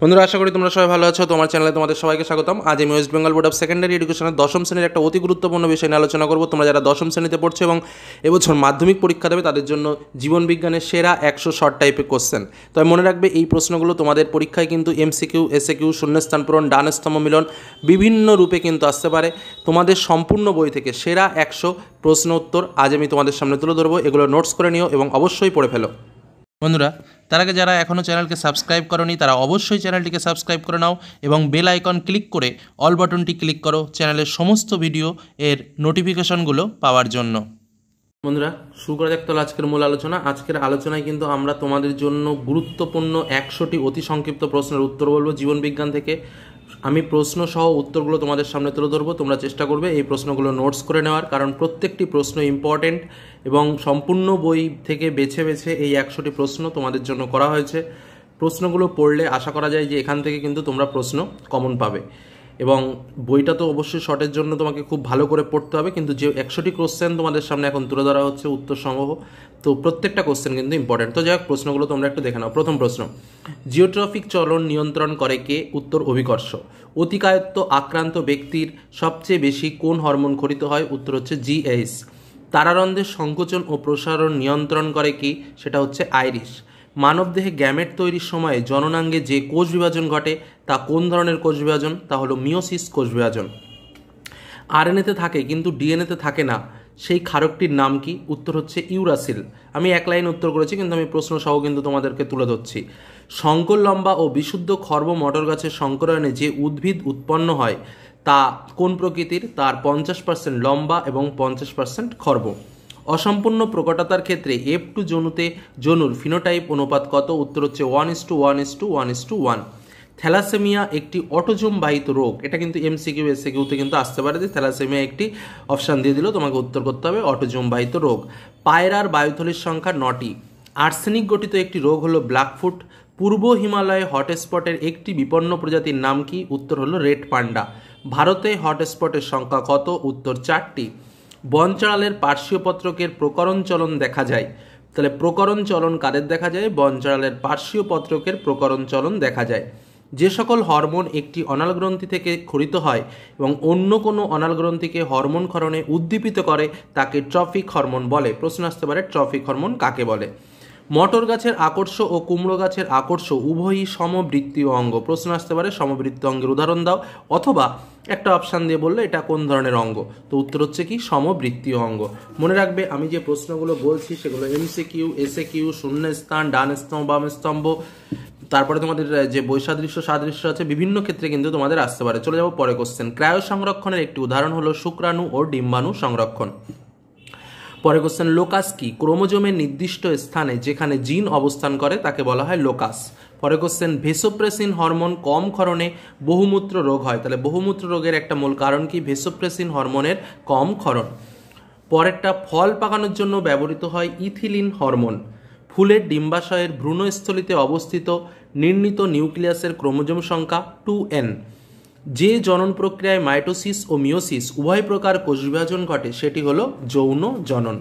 বন্ধুরা, আশা করি তোমরা সবাই ভালো আছো। তোমার চ্যানেলে তোমাদের সবাইকে স্বাগতম। আজ আমি West Bengal board of secondary এডুকেশনের দশম শ্রেণির একটা অতি গুরুত্বপূর্ণ বিষয় নিয়ে আলোচনা করব। তোমরা যারা দশম শ্রেণীতে পড়ছো এবং এবছর মাধ্যমিক পরীক্ষা দেবে, তাদের জন্য জীবন বিজ্ঞানের সেরা একশো শর্ট টাইপের কোশ্চেন তবে মনে রাখবে, এই প্রশ্নগুলো তোমাদের পরীক্ষায় কিন্তু এমসিকিউ এসএকিউ শূন্যস্থান পূরণ ডানস্তম মিলন বিভিন্ন রূপে কিন্তু আসতে পারে। তোমাদের সম্পূর্ণ বই থেকে সেরা একশো প্রশ্ন উত্তর আজ আমি তোমাদের সামনে তুলে ধরবো। এগুলো নোটস করে নিও এবং অবশ্যই পড়ে ফেলো। বন্ধুরা, তার আগে যারা এখনও চ্যানেলকে সাবস্ক্রাইব করনি, তারা অবশ্যই চ্যানেলটিকে সাবস্ক্রাইব করে নাও এবং বেল আইকন ক্লিক করে অল বাটনটি ক্লিক করো চ্যানেলের সমস্ত ভিডিও এর নোটিফিকেশনগুলো পাওয়ার জন্য। বন্ধুরা, শুরু করে দেখতে হলো আজকের মূল আলোচনা। আজকের আলোচনায় কিন্তু আমরা তোমাদের জন্য গুরুত্বপূর্ণ একশোটি অতি সংক্ষিপ্ত প্রশ্নের উত্তর বলব জীবন বিজ্ঞান থেকে। আমি প্রশ্ন সহ উত্তরগুলো তোমাদের সামনে তুলে ধরবো, তোমরা চেষ্টা করবে এই প্রশ্নগুলো নোটস করে নেওয়ার, কারণ প্রত্যেকটি প্রশ্ন ইম্পর্টেন্ট এবং সম্পূর্ণ বই থেকে বেছে বেছে এই একশোটি প্রশ্ন তোমাদের জন্য করা হয়েছে। প্রশ্নগুলো পড়লে আশা করা যায় যে এখান থেকে কিন্তু তোমরা প্রশ্ন কমন পাবে। এবং বইটা তো অবশ্যই শর্টের জন্য তোমাকে খুব ভালো করে পড়তে হবে, কিন্তু যে একশোটি কোশ্চেন তোমাদের সামনে এখন তুলে ধরা হচ্ছে, উত্তর সংগ্রহ তো প্রত্যেকটা কোশ্চেন কিন্তু ইম্পর্টেন্ট তো যাই হোক, প্রশ্নগুলো তোমরা একটু দেখে নাও। প্রথম প্রশ্ন, জিওট্রফিক চলন নিয়ন্ত্রণ করে কে? উত্তর অভিকর্ষ। অতিকায়ত্ব আক্রান্ত ব্যক্তির সবচেয়ে বেশি কোন হরমোন খরিত হয়? উত্তর হচ্ছে জিএইচ তারারন্ধ্রের সংকোচন ও প্রসারণ নিয়ন্ত্রণ করে কি? সেটা হচ্ছে আইরিশ। মানবদেহে গ্যামেট তৈরির সময় জননাঙ্গে যে কোষ বিভাজন ঘটে, তা কোন ধরনের কোষ বিভাজন? তা হলো মিওসিস কোষ বিভাজন। আরএনএতে থাকে, কিন্তু ডিএনএতে থাকে না। সেই ক্ষারকটির নাম কি? উত্তর হচ্ছে ইউরাসিল। আমি এক লাইন উত্তর করেছি, কিন্তু আমি প্রশ্ন সহ কিন্তু তোমাদেরকে তুলে ধরছি। শঙ্কর লম্বা ও বিশুদ্ধ খর্ব মটর গাছের সংকরণে যে উদ্ভিদ উৎপন্ন হয় তা কোন প্রকৃতির? তার পঞ্চাশ পার্সেন্ট লম্বা এবং পঞ্চাশ পার্সেন্ট খর্ব। অসম্পূর্ণ প্রকটতার ক্ষেত্রে এফ টু জনুতে জনুর ফিনোটাইপ অনুপাত কত? উত্তর হচ্ছে one is to one is to one is to one thalassemia একটি অটোজোম বাহিত রোগ। এটা কিন্তু এমসিকিউ এসিকিউতে কিন্তু আসতে পারে যে থ্যালাসেমিয়া একটি অপশান দিয়ে দিল, তোমাকে উত্তর করতে হবে অটোজোম বাহিত রোগ। পায়রার বায়ুথলির সংখ্যা নটি। আর্সেনিক গঠিত একটি রোগ হলো ব্ল্যাকফুট। পূর্ব হিমালয়ে হটস্পটের একটি বিপন্ন প্রজাতির নাম কি? উত্তর হলো রেড পান্ডা। ভারতে হটস্পটের সংখ্যা কত? উত্তর চারটি। বনচাড়ালের পার্শ্বীয় পত্রকের প্রকরণ চলন দেখা যায়। তাহলে প্রকরণ চলন কাদের দেখা যায়? বনচাড়ালের পার্শ্বীয় পত্রকের প্রকরণ চলন দেখা যায়। যে সকল হরমোন একটি অনাল গ্রন্থি থেকে খরিত হয় এবং অন্য কোনো অনাল গ্রন্থিকে হরমোন ক্ষরণে উদ্দীপিত করে, তাকে ট্রফিক হরমোন বলে। প্রশ্ন আসতে পারে, ট্রফিক হরমোন কাকে বলে? মটর গাছের আকর্ষ ও কুমড়ো গাছের আকর্ষ উভয়ই সমবৃত্তীয় অঙ্গ। প্রশ্ন আসতে পারে, সমবৃত্ত অঙ্গের উদাহরণ দাও, অথবা একটা অপশান দিয়ে বললে এটা কোন ধরনের অঙ্গ? তো উত্তর হচ্ছে কি, সমবৃত্তীয় অঙ্গ। মনে রাখবে, আমি যে প্রশ্নগুলো বলছি সেগুলো এমসি কিউ এসএ কিউ শূন্য স্থান, ডান স্তম্ভ, বাম স্তম্ভ, তারপরে তোমাদের যে বৈসাদৃশ্য, সাদৃশ্য আছে, বিভিন্ন ক্ষেত্রে কিন্তু তোমাদের আসতে পারে। চলে যাব পরে কোশ্চেন ক্রায় সংরক্ষণের একটি উদাহরণ হলো শুক্রাণু ও ডিম্বাণু সংরক্ষণ। পরে কোশ্চেন লোকাস কি? ক্রোমোজোমের নির্দিষ্ট স্থানে যেখানে জিন অবস্থান করে, তাকে বলা হয় লোকাস। পরে কোশ্চেন ভেসোপ্রেসিন হরমোন কম ক্ষরণে বহুমূত্র রোগ হয়। তাহলে বহুমূত্র রোগের একটা মূল কারণ কি? ভেসোপ্রেসিন হরমোনের কম ক্ষরণ। পরেরটা, ফল পাকানোর জন্য ব্যবহৃত হয় ইথিলিন হরমোন। ফুলের ডিম্বাশয়ের ভ্রূণস্থলিতে অবস্থিত নির্ণীত নিউক্লিয়াসের ক্রোমোজোম সংখ্যা টু এন। যে জনন প্রক্রিয়ায় মাইটোসিস ও মিওসিস উভয় প্রকার কোষ বিভাজন ঘটে, সেটি হলো যৌন জনন।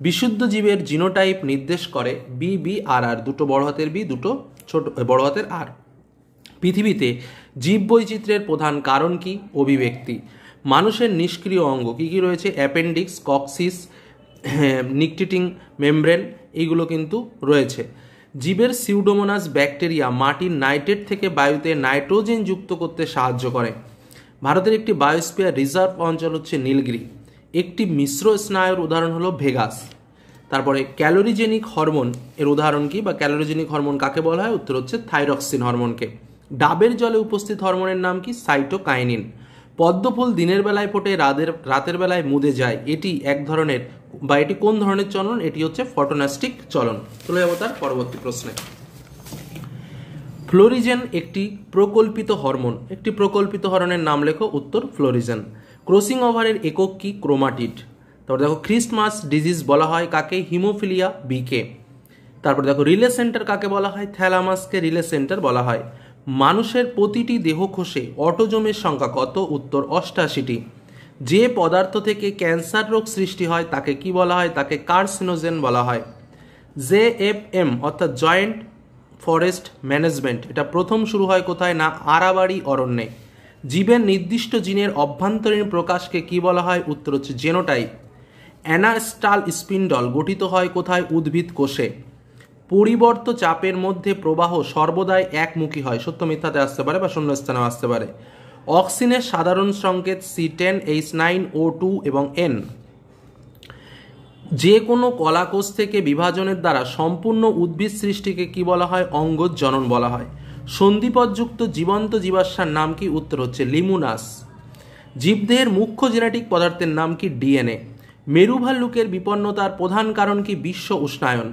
বিশুদ্ধ জীবের জিনোটাইপ নির্দেশ করে বি বি আর আর, দুটো বড় হাতের বি, দুটো ছোট, বড় হাতের আর। পৃথিবীতে জীব বৈচিত্র্যের প্রধান কারণ কি? অভিব্যক্তি। মানুষের নিষ্ক্রিয় অঙ্গ, কী কী রয়েছে? অ্যাপেন্ডিক্স, কক্সিস নিকটিটিং, মেমব্রেন এইগুলো কিন্তু রয়েছে। জীবের সিউডোমোনাস ব্যাকটেরিয়া মাটির নাইট্রেট থেকে বায়ুতে নাইট্রোজেন যুক্ত করতে সাহায্য করে। ভারতের একটি বায়োস্পিয়ার রিজার্ভ অঞ্চল হচ্ছে নীলগিরি। একটি মিশ্র স্নায়ুর উদাহরণ হলো ভেগাস। তারপরে ক্যালোরিজেনিক হরমোন, এর উদাহরণ কি বা ক্যালোরিজেনিক হরমোন কাকে বলা হয়? উত্তর হচ্ছে থাইরক্সিন হরমোনকে। ডাবের জলে উপস্থিত হরমোনের নাম কি? সাইটোকাইনিন পদ্মফুল দিনের বেলায় ফোটে রাতের রাতের বেলায় মুদে যায়। এটি এক ধরনের বা এটি কোন ধরনের চলন? এটি হচ্ছে ফটোনাস্টিক চলন। চলে যাব তার পরবর্তী প্রশ্নে। ফ্লোরিজেন একটি প্রকল্পিত হরমোন। একটি প্রকল্পিত হরনের নাম লেখো উত্তর ফ্লোরিজেন। ক্রসিং ওভারের একক কি? ক্রোমাটিড। তারপর দেখো খ্রিস্টমাস ডিজিজ বলা হয় কাকে? হিমোফিলিয়া বিকে। তারপর দেখো রিলে সেন্টার কাকে বলা হয়? থ্যালামাসকে রিলে সেন্টার বলা হয়। মানুষের প্রতিটি দেহ দেহকোষে অটোজোমের সংখ্যা কত? উত্তর অষ্টাশিটি। যে পদার্থ থেকে ক্যান্সার রোগ সৃষ্টি হয়, তাকে কি বলা হয়? তাকে কার্সিনোজেন বলা হয়। জে এফ এম, অর্থাৎ জয়েন্ট ফরেস্ট ম্যানেজমেন্ট। এটা প্রথম শুরু হয় কোথায়? না, আরাবাড়ি, অরণ্যে। জীবের নির্দিষ্ট জিনের অভ্যন্তরীণ প্রকাশকে কি বলা হয়? উত্তর হচ্ছে জেনোটাইপ। অ্যানাস্টাল স্পিন্ডল গঠিত হয় কোথায়? উদ্ভিদ কোষে। পরিবর্ত চাপের মধ্যে প্রবাহ সর্বদাই একমুখী হয়। সত্য মিথ্যাতে আসতে পারে বা শূন্যস্থানে আসতে পারে। অক্সিনের সাধারণ সংকেত C ten H nine O two এবং এন যে কোনো কলাকোষ থেকে বিভাজনের দ্বারা সম্পূর্ণ উদ্ভিদ সৃষ্টিকে কি বলা হয়? অঙ্গজ জনন বলা হয়। সন্ধিপদযুক্ত জীবন্ত জীবাশ্মার নাম কি? উত্তর হচ্ছে লিমুনাস। জীবদেহের মুখ্য জেনেটিক পদার্থের নাম কি? ডিএনএ মেরুভাল্লুকের বিপন্নতার প্রধান কারণ কি? বিশ্ব উষ্ণায়ন।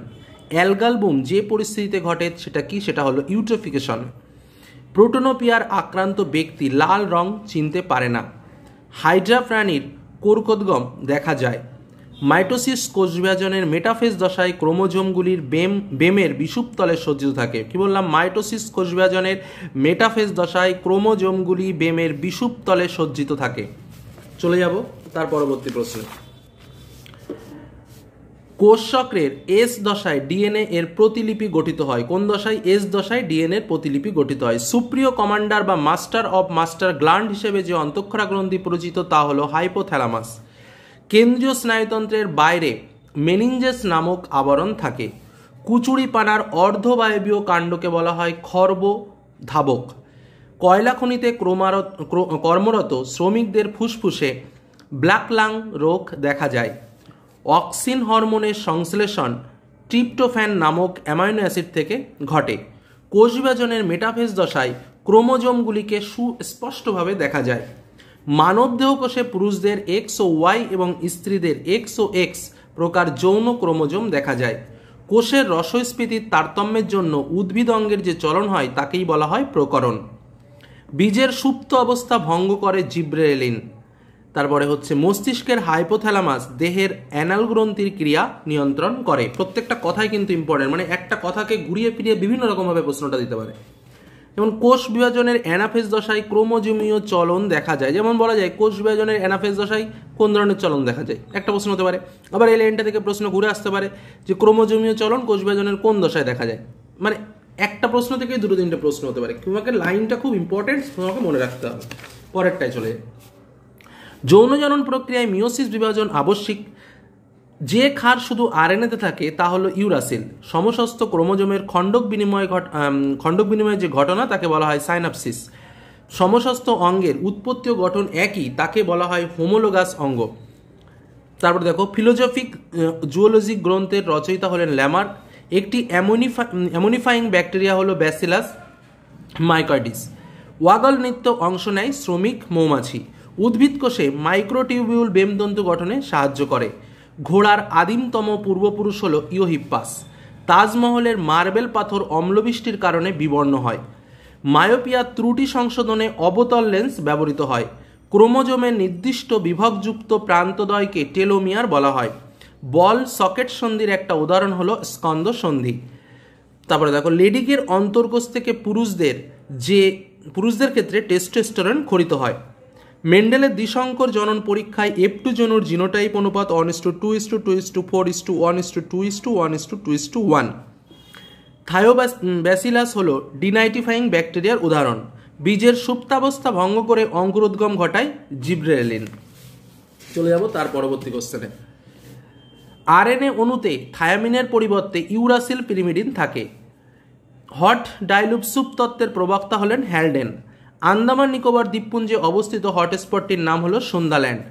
অ্যালগালবুম যে পরিস্থিতিতে ঘটে সেটা কি? সেটা হলো ইউট্রোফিকেশন প্রোটোনোপিয়ার আক্রান্ত ব্যক্তি লাল রং চিনতে পারে না। হাইড্রা প্রাণীর কোরকোদ্গম দেখা যায়। মাইটোসিস কোষ মেটাফেজ দশায় ক্রোমোজোমগুলির বেম, বেমের বিষুপ তলে সজ্জিত থাকে। কি বললাম? মাইটোসিস কোষ মেটাফেজ দশায় ক্রোমোজোমগুলি বেমের বিষুপ তলে সজ্জিত থাকে। চলে যাব তার পরবর্তী প্রশ্নে। কোষ চক্রের এস দশায় ডিএনএ এর প্রতিলিপি গঠিত হয়। কোন দশায়? এস দশায় ডিএনএ এর প্রতিলিপি গঠিত হয়। সুপ্রিয় কমান্ডার বা মাস্টার অফ মাস্টার গ্ল্যান্ড হিসেবে যে অন্তঃক্ষরা গ্রন্থি পরিচিত তা হলো হাইপোথ্যালামাস। কেন্দ্রীয় স্নায়ুতন্ত্রের বাইরে মেনিনজেস নামক আবরণ থাকে। কুচুরি পানার অর্ধবায়বীয় কাণ্ডকে বলা হয় খর্ব ধাবক কয়লা খনিতে ক্রমারত কর্মরত শ্রমিকদের ফুসফুসে ব্ল্যাক লাং রোগ দেখা যায়। অক্সিন হরমোনের সংশ্লেষণ ট্রিপ্টোফ্যান নামক অ্যামাইনো অ্যাসিড থেকে ঘটে। কোষ বিভাজনের দশায় ক্রোমোজোমগুলিকে সুস্পষ্টভাবে দেখা যায়। মানব দেহকোষে পুরুষদের এক্স ও ওয়াই এবং স্ত্রীদের এক্স ও এক্স প্রকার যৌন ক্রোমোজোম দেখা যায়। কোষের রসস্ফীতির তারতম্যের জন্য উদ্ভিদ অঙ্গের যে চলন হয়, তাকেই বলা হয় প্রকরণ। বীজের সুপ্ত অবস্থা ভঙ্গ করে জিব্রেলিন। তারপরে হচ্ছে মস্তিষ্কের হাইপোথ্যালামাস দেহের অ্যানাল গ্রন্থির ক্রিয়া নিয়ন্ত্রণ করে। প্রত্যেকটা কথাই কিন্তু ইম্পর্টেন্ট মানে একটা কথাকে ঘুরিয়ে ফিরিয়ে বিভিন্ন রকমভাবে প্রশ্নটা দিতে পারে। যেমন, কোষ বিভাজনের অ্যানাফেজ দশায় ক্রোমোজোমীয় চলন দেখা যায়। যেমন বলা যায়, কোষ বিভাজনের অ্যানাফেজ দশায় কোন ধরনের চলন দেখা যায়? একটা প্রশ্ন হতে পারে। আবার এই লাইনটা থেকে প্রশ্ন ঘুরে আসতে পারে যে, ক্রোমোজোমীয় চলন কোষ বিভাজনের কোন দশায় দেখা যায়? মানে একটা প্রশ্ন থেকে দুটো তিনটে প্রশ্ন হতে পারে। তোমাকে লাইনটা খুব ইম্পর্টেন্ট তোমাকে মনে রাখতে হবে। পরেরটাই চলে যায় যৌনজনন প্রক্রিয়ায় মিওসিস বিভাজন আবশ্যিক। যে ক্ষার শুধু আরএনএতে থাকে, তা হলো ইউরাসিল। সমস্ত ক্রোমোজোমের খণ্ডক বিনিময় ঘট খণ্ডক বিনিময়ের যে ঘটনা, তাকে বলা হয় সাইনাপসিস। সমস্ত অঙ্গের উৎপত্তি ও গঠন একই, তাকে বলা হয় হোমোলোগাস অঙ্গ। তারপর দেখো, ফিলোজফিক জুওলজিক গ্রন্থের রচয়িতা হলেন ল্যামার্ক। একটি অ্যামোনিফা অ্যামোনিফাইং ব্যাকটেরিয়া হলো ব্যাসিলাস মাইকয়েডিস ওয়াগল নৃত্য অংশ নেয় শ্রমিক মৌমাছি। উদ্ভিদ কোষে মাইক্রোটিউবিউল বেমদন্তু গঠনে সাহায্য করে। ঘোড়ার আদিমতম পূর্বপুরুষ হল ইওহিপ্পাস তাজমহলের মার্বেল পাথর অম্লবৃষ্টির কারণে বিবর্ণ হয়। মায়োপিয়া ত্রুটি সংশোধনে অবতল লেন্স ব্যবহৃত হয়। ক্রোমোজোমের নির্দিষ্ট বিভাগযুক্ত প্রান্তদয়কে টেলোমিয়ার বলা হয়। বল সকেট সন্ধির একটা উদাহরণ হলো স্কন্দ সন্ধি। তারপরে দেখো, লেডিকের অন্তর্কোষ থেকে পুরুষদের যে পুরুষদের ক্ষেত্রে টেস্টোস্টেরন খরিত হয়। মেন্ডেলের দ্বিসংকর জনন পরীক্ষায় এফ টু জনুর জিনোটাইপ অনুপাত one is to two is to two is to four is to one is to two is to one is to two is to one Thiobacillus হল ডিনাইটিফাইং ব্যাকটেরিয়ার উদাহরণ। বীজের সুপ্তাবস্থা ভঙ্গ করে অঙ্কুরোদ্গম ঘটায় জিব্রেলিন। চলে যাব তার পরবর্তী কোশ্চেনে আরএনএ অণুতে থায়ামিনের পরিবর্তে ইউরাসিল পিরিমিডিন থাকে। হট ডাইলুপ সুপ তত্ত্বের প্রবক্তা হলেন হ্যালডেন। আন্দামান নিকোবর দ্বীপপুঞ্জে অবস্থিত হটস্পটটির নাম হলো সন্ধ্যাল্যান্ড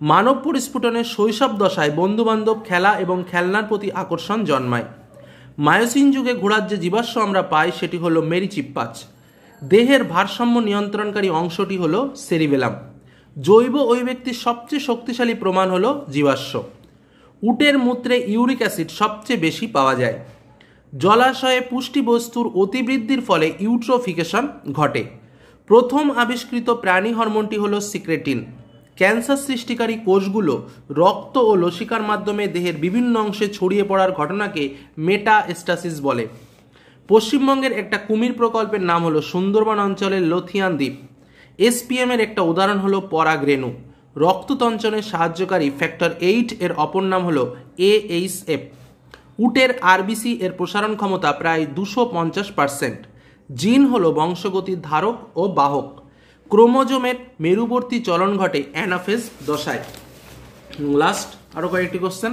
মানব পরিস্ফুটনের শৈশব দশায় বন্ধুবান্ধব খেলা এবং খেলনার প্রতি আকর্ষণ জন্মায়। মায়োসিন যুগে ঘোড়ার যে জীবাশ্ম আমরা পাই, সেটি হলো মেরিচিপ্পাচ দেহের ভারসাম্য নিয়ন্ত্রণকারী অংশটি হলো সেরিবেলাম। জৈব ওই ব্যক্তির সবচেয়ে শক্তিশালী প্রমাণ হলো জীবাশ্ম। উটের মূত্রে ইউরিক অ্যাসিড সবচেয়ে বেশি পাওয়া যায়। জলাশয়ে পুষ্টি বস্তুর অতিবৃদ্ধির ফলে ইউট্রোফিকেশন ঘটে। প্রথম আবিষ্কৃত প্রাণী হরমোনটি হল সিক্রেটিন। ক্যান্সার সৃষ্টিকারী কোষগুলো রক্ত ও লসিকার মাধ্যমে দেহের বিভিন্ন অংশে ছড়িয়ে পড়ার ঘটনাকে মেটাস্টাসিস বলে। পশ্চিমবঙ্গের একটা কুমির প্রকল্পের নাম হলো সুন্দরবন অঞ্চলের লথিয়ান দ্বীপ। এসপিএম এর একটা উদাহরণ হলো পরাগরেণু। রক্ততঞ্চনে সাহায্যকারী ফ্যাক্টর এইট এর অপর নাম হলো এএইচএফ উটের আরবিসি এর প্রসারণ ক্ষমতা প্রায় দুশো পঞ্চাশ পার্সেন্ট। জিন হলো বংশগতির ধারক ও বাহক। ক্রোমোজোমের মেরুবর্তী চলন ঘটে অ্যানাফেজ দশায়। লাস্ট আরও কয়েকটি কোশ্চেন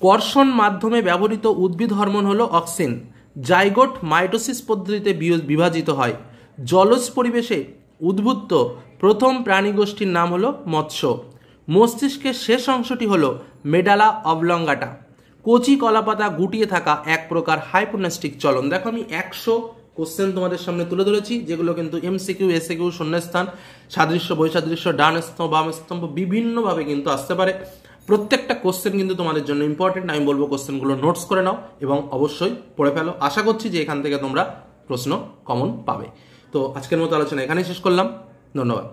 কর্ষণ মাধ্যমে ব্যবহৃত উদ্ভিদ হরমোন হলো অক্সিন। জাইগোট মাইটোসিস পদ্ধতিতে বিভাজিত হয়। জলজ পরিবেশে উদ্বুদ্ধ প্রথম প্রাণীগোষ্ঠীর নাম হলো মৎস্য। মস্তিষ্কের শেষ অংশটি হলো মেডালা অবলঙ্গাটা। কচি কলাপাতা গুটিয়ে থাকা এক প্রকার হাইপোনাস্টিক চলন। দেখো আমি একশো কোশ্চেন তোমাদের সামনে তুলে ধরেছি, যেগুলো কিন্তু এমসিকিউ এসিকিউ শূন্যস্থান সাদৃশ্য, বৈসাদৃশ্য, ডান স্তম্ভ, বাম স্তম্ভ বিভিন্নভাবে কিন্তু আসতে পারে। প্রত্যেকটা কোশ্চেন কিন্তু তোমাদের জন্য ইম্পর্টেন্ট আমি বলব কোশ্চেনগুলো নোটস করে নাও এবং অবশ্যই পড়ে ফেলো। আশা করছি যে এখান থেকে তোমরা প্রশ্ন কমন পাবে। তো আজকের মতো আলোচনা এখানেই শেষ করলাম। ধন্যবাদ।